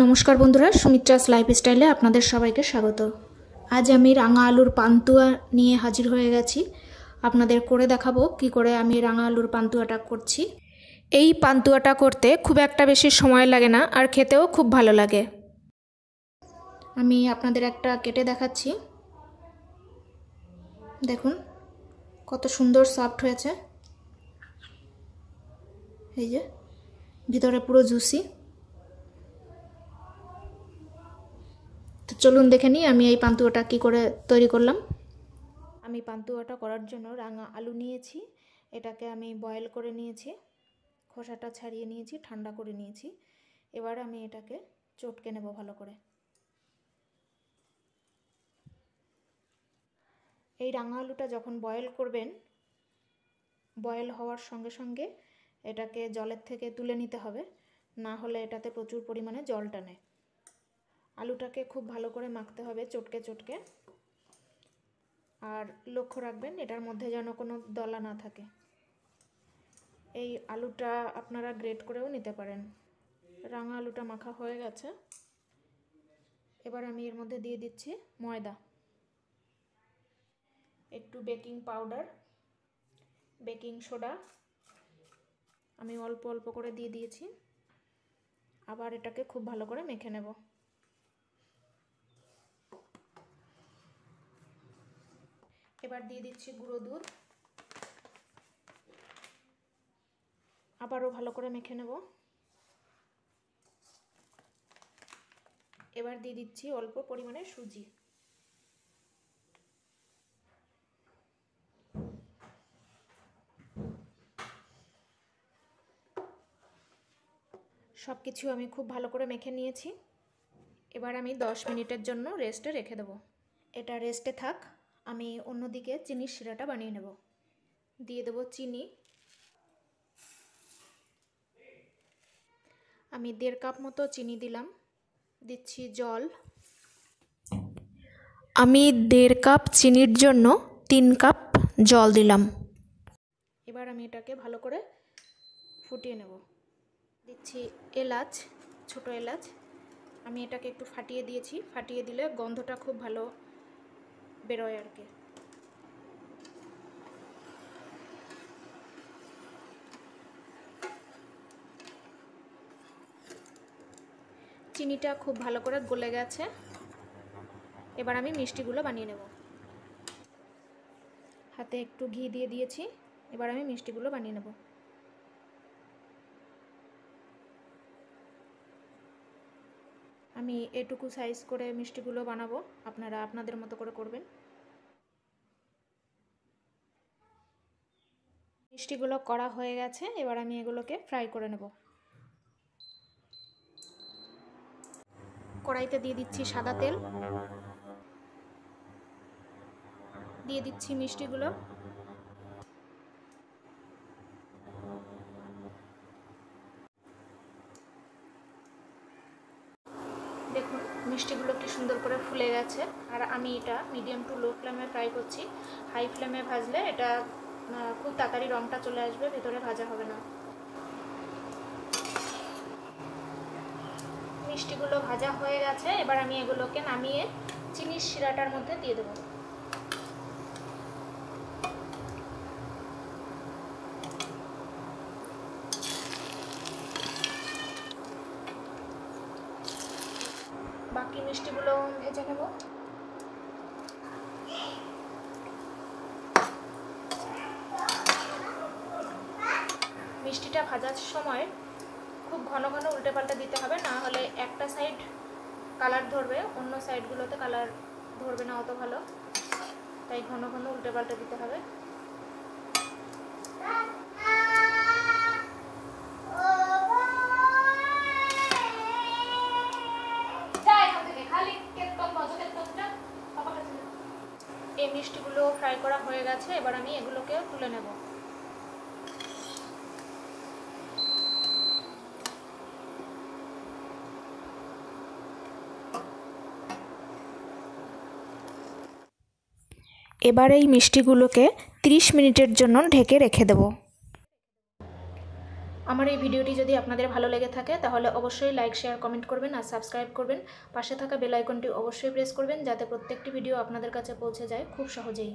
নমস্কার বন্ধুরা, সুমিত্রাস লাইফস্টাইলে আপনাদের সবাইকে স্বাগত। আজ আমি রাঙা আলুর পান্তুয়া নিয়ে হাজির হয়ে গেছি। আপনাদের করে দেখাবো কি করে আমি রাঙা আলুর পান্তুয়াটা করছি। এই পান্তুয়াটা করতে খুব একটা বেশি সময় লাগে না, আর খেতেও খুব ভালো লাগে। আমি আপনাদের একটা কেটে দেখাচ্ছি। দেখুন, কত সুন্দর সফট হয়েছে। এই যে, ভিতরে পুরো জুসি তো চলুন দেখে নিই, আমি এই পান্তুয়াটা কী করে তৈরি করলাম। আমি পান্তুয়াটা করার জন্য রাঙা আলু নিয়েছি, এটাকে আমি বয়েল করে নিয়েছি, খোসাটা ছাড়িয়ে নিয়েছি, ঠান্ডা করে নিয়েছি। এবার আমি এটাকে চটকে নেব ভালো করে। এই রাঙা আলুটা যখন বয়েল করবেন বয়েল হওয়ার সঙ্গে সঙ্গে এটাকে জলের থেকে তুলে নিতে হবে, না হলে এটাতে প্রচুর পরিমাণে জল টানে আলুটাকে খুব ভালো করে মাখতে হবে চটকে চটকে। আর লক্ষ্য রাখবেন, এটার মধ্যে যেন কোনো দলা না থাকে। এই আলুটা আপনারা গ্রেট করেও নিতে পারেন। রাঙা আলুটা মাখা হয়ে গেছে। এবার আমি এর মধ্যে দিয়ে দিচ্ছি ময়দা। একটু বেকিং পাউডার, বেকিং সোডা। আমি অল্প অল্প করে দিয়ে দিয়েছি। আবার এটাকে খুব ভালো করে মেখে নেব। এবার দিয়ে দিচ্ছি গুঁড়ো দুধ। আবারও ভালো করে মেখে নেব। এবার দিয়ে দিচ্ছি অল্প পরিমাণে সুজি। সব কিছু আমি খুব ভালো করে মেখে নিয়েছি। এবার আমি 10 মিনিটের জন্য রেস্টে রেখে দেবো। এটা রেস্টে থাক। আমি অন্যদিকে চিনির শিরাটা বানিয়ে নেব। দিয়ে দেবো চিনি। আমি দেড় কাপ মতো চিনি দিলাম। দিচ্ছি জল। আমি দেড় কাপ চিনির জন্য তিন কাপ জল দিলাম। এবার আমি এটাকে ভালো করে ফুটিয়ে নেব। দিচ্ছি এলাচ, ছোট এলাচ। আমি এটাকে একটু ফাটিয়ে দিয়েছি। ফাটিয়ে দিলে গন্ধটা খুব ভালো বেরোয় আর কি। চিনিটা খুব ভালো করে গলে গেছে। এবার আমি মিষ্টিগুলো বানিয়ে নেব। হাতে একটু ঘি দিয়ে দিয়েছি। এবার আমি মিষ্টিগুলো বানিয়ে নেব। আমি এটুকু সাইজ করে মিষ্টিগুলো বানাবো। আপনারা আপনাদের মতো করে করবেন। মিষ্টিগুলো করা হয়ে গেছে, এবার আমি এগুলোকে ফ্রাই করে নেব। কড়াইতে দিয়ে দিচ্ছি সাদা তেল। দিয়ে দিচ্ছি মিষ্টিগুলো দেখুন মিষ্টিগুলো কি সুন্দর করে ফুলে গেছে। আর আমি এটা মিডিয়াম টু লো ফ্লেমে ফ্রাই করছি। হাই ফ্লেমে ভাজলে এটা খুব তাড়াতাড়ি রঙটা চলে আসবে, ভেতরে ভাজা হবে না। মিষ্টিগুলো ভাজা হয়ে গেছে, এবার আমি এগুলোকে নামিয়ে চিনির শিরাটার মধ্যে দিয়ে দেবো। বাকি মিষ্টিগুলো ভেজে নেব? মিষ্টিটা ভাজার সময় খুব ঘন ঘন উল্টে পাল্টা দিতে হবে, না হলে একটা সাইড কালার ধরবে, অন্য সাইডগুলোতে কালার ধরবে না অত ভালো। তাই ঘন ঘন উল্টে পাল্টে দিতে হবে। এই মিষ্টিগুলো ফ্রাই করা হয়ে গেছে, এবার আমি এগুলোকে তুলে নেব। এবার এই মিষ্টিগুলোকে 30 মিনিটের জন্য ঢেকে রেখে দেব। আমার এই ভিডিওটি যদি আপনাদের ভালো লেগে থাকে, তাহলে অবশ্যই লাইক শেয়ার কমেন্ট করবেন আর সাবস্ক্রাইব করবেন। পাশে থাকা বেল আইকনটি অবশ্যই প্রেস করবেন, যাতে প্রত্যেকটি ভিডিও আপনাদের কাছে পৌঁছে যায় খুব সহজেই।